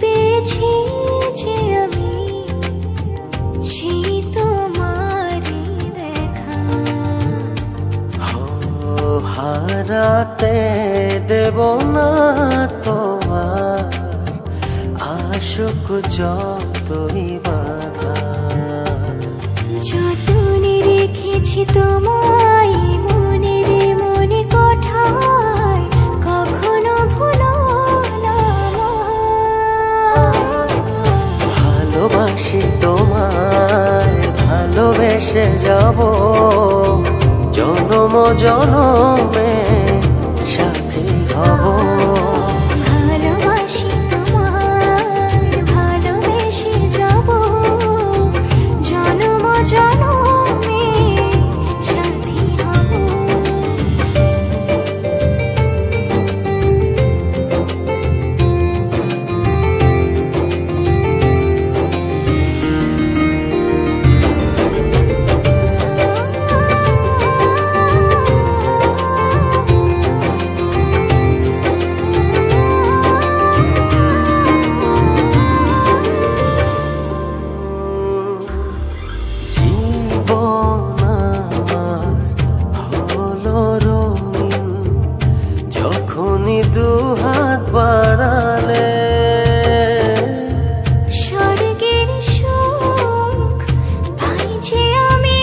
পেয়েছি আমি দেখা। হারাতে দেব না তোমার আশুক যতই বাধা। যতনে রেখেছি তোমায় ভেসে যাব। জনম জনমে হাত বাড়ালে। স্বর্গের সুখ পাই যে আমি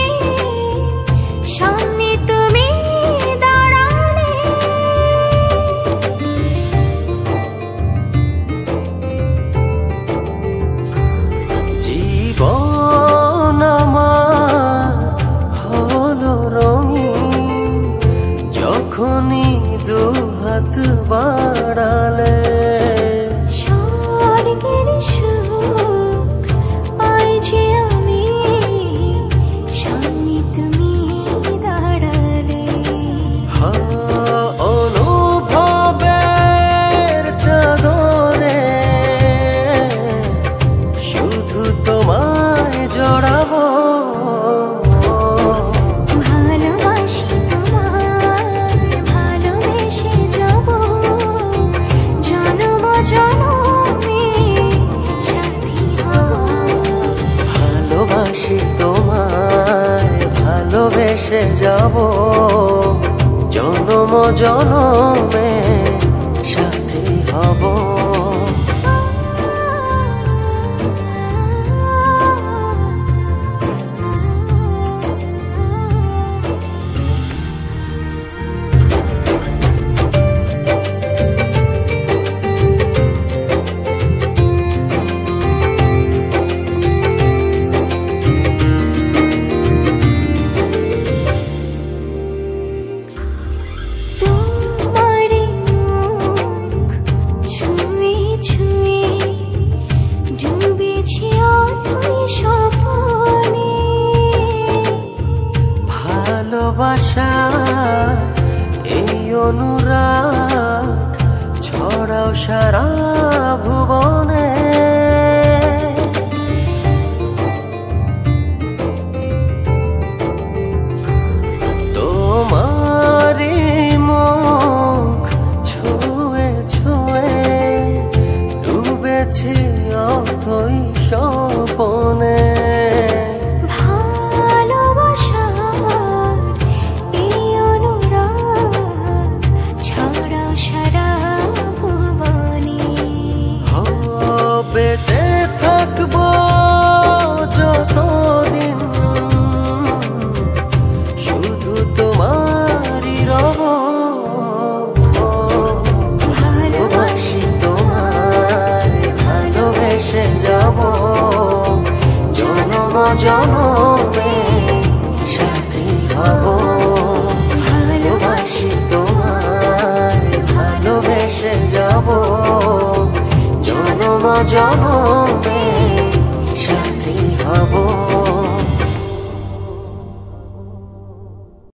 আড়ালে যাব। জনম জনমে সাথী হব। আশা এই অনুরাগ ছড়াও সারা ভুবনে। তোমারে মুখ অথই স্বপনে। জনমে সাথী হব ভালোবাসি তোমায় ভালোবেসে যাব। জনম জনমে সাথী হব